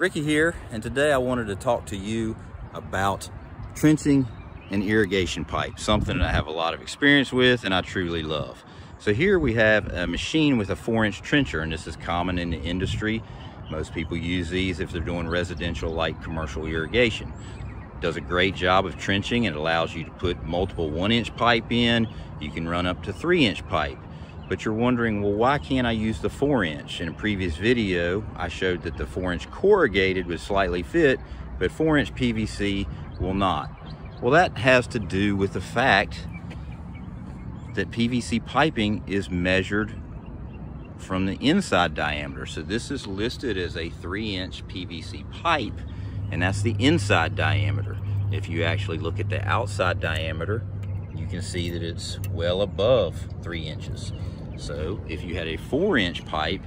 Ricky here, and today I wanted to talk to you about trenching and irrigation pipe, something that I have a lot of experience with and I truly love. So here we have a machine with a four inch trencher, and this is common in the industry. Most people use these if they're doing residential like commercial irrigation. Does a great job of trenching. It allows you to put multiple one inch pipe in. You can run up to three inch pipe but you're wondering, well, why can't I use the four inch? In a previous video, I showed that the four inch corrugated would slightly fit, but four inch PVC will not. Well, that has to do with the fact that PVC piping is measured from the inside diameter. So this is listed as a three inch PVC pipe, and that's the inside diameter. If you actually look at the outside diameter, you can see that it's well above three inches. So if you had a four inch pipe,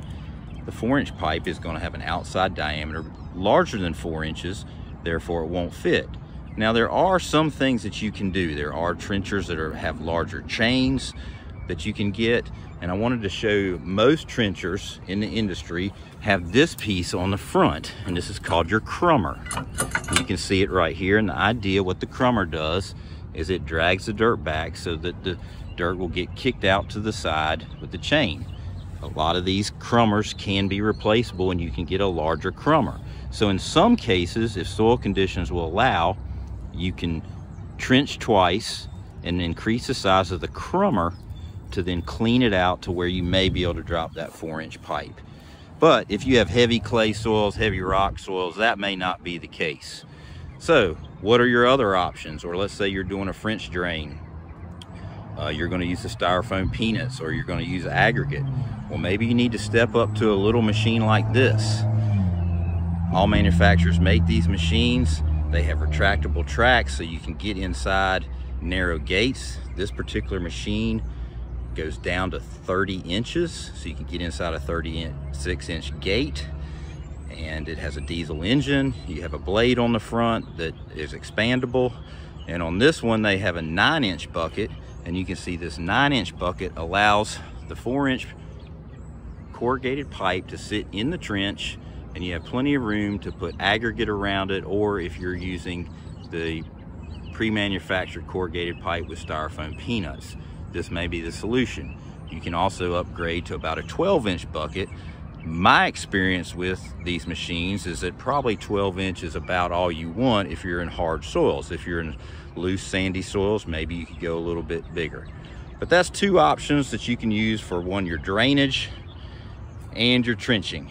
the four inch pipe is gonna have an outside diameter larger than four inches, therefore it won't fit. Now there are some things that you can do. There are trenchers that are, have larger chains that you can get. And I wanted to show most trenchers in the industry have this piece on the front and this is called your crumber. You can see it right here and the idea what the crumber does is it drags the dirt back so that the dirt will get kicked out to the side with the chain. A lot of these crumbers can be replaceable and you can get a larger crumber. So in some cases, if soil conditions will allow, you can trench twice and increase the size of the crumber to then clean it out to where you may be able to drop that four inch pipe. But if you have heavy clay soils, heavy rock soils, that may not be the case. So what are your other options? Or let's say you're doing a French drain uh, you're going to use the styrofoam peanuts or you're going to use aggregate. Well, maybe you need to step up to a little machine like this. All manufacturers make these machines. They have retractable tracks so you can get inside narrow gates. This particular machine goes down to 30 inches so you can get inside a 36 inch gate and it has a diesel engine. You have a blade on the front that is expandable. And on this one, they have a nine inch bucket and you can see this nine inch bucket allows the four inch corrugated pipe to sit in the trench and you have plenty of room to put aggregate around it or if you're using the pre-manufactured corrugated pipe with styrofoam peanuts. This may be the solution. You can also upgrade to about a 12 inch bucket my experience with these machines is that probably 12 inch is about all you want if you're in hard soils if you're in loose sandy soils, maybe you could go a little bit bigger. But that's two options that you can use for one, your drainage and your trenching.